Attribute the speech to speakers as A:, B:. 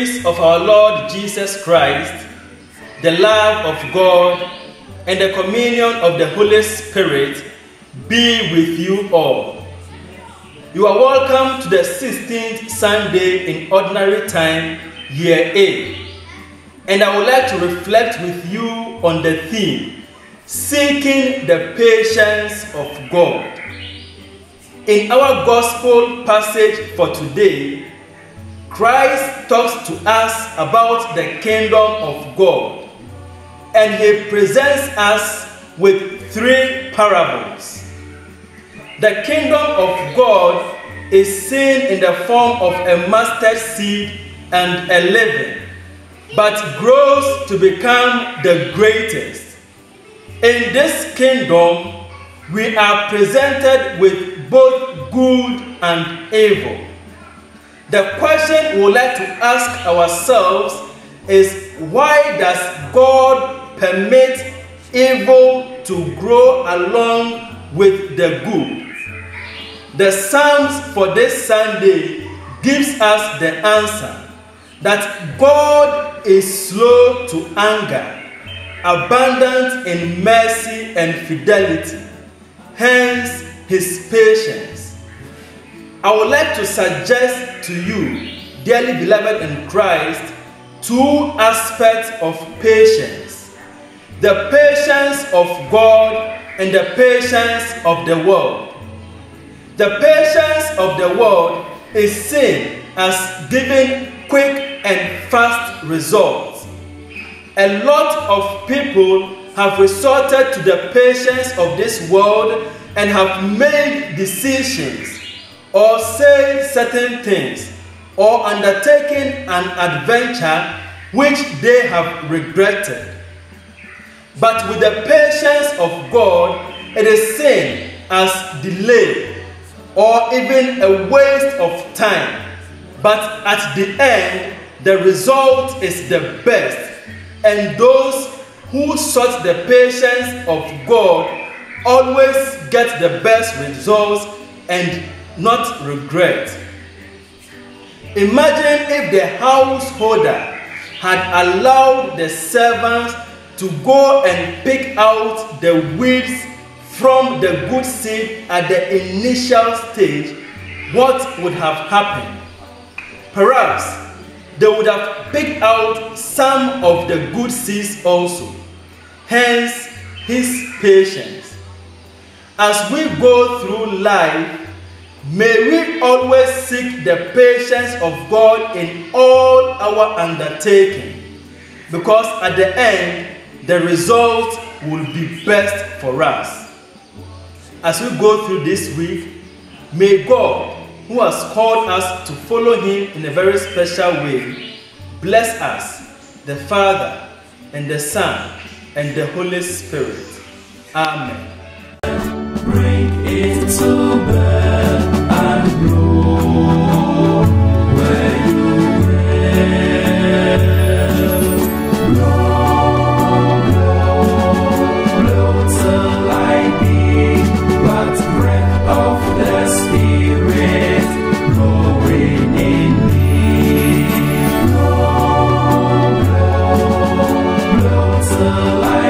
A: of our Lord Jesus Christ, the love of God, and the communion of the Holy Spirit be with you all. You are welcome to the 16th Sunday in Ordinary Time, Year A. And I would like to reflect with you on the theme Seeking the Patience of God. In our Gospel passage for today, Christ talks to us about the kingdom of God and he presents us with three parables. The kingdom of God is seen in the form of a mustard seed and a leaven, but grows to become the greatest. In this kingdom, we are presented with both good and evil. The question we would like to ask ourselves is why does God permit evil to grow along with the good? The Psalms for this Sunday gives us the answer that God is slow to anger, abundant in mercy and fidelity, hence his patience. I would like to suggest to you, dearly beloved in Christ, two aspects of patience the patience of God and the patience of the world. The patience of the world is seen as giving quick and fast results. A lot of people have resorted to the patience of this world and have made decisions or said certain things or undertaken an adventure which they have regretted. But with the patience of God, it is seen as delay or even a waste of time. But at the end, the result is the best. And those who sought the patience of God always get the best results and not regret. Imagine if the householder had allowed the servants to go and pick out the weeds from the good seed at the initial stage, what would have happened? Perhaps they would have picked out some of the good seeds also. Hence, his patience. As we go through life, May we always seek the patience of God in all our undertaking, because at the end, the result will be best for us. As we go through this week, may God, who has called us to follow Him in a very special way, bless us, the Father, and the Son, and the Holy Spirit. Amen.
B: the light.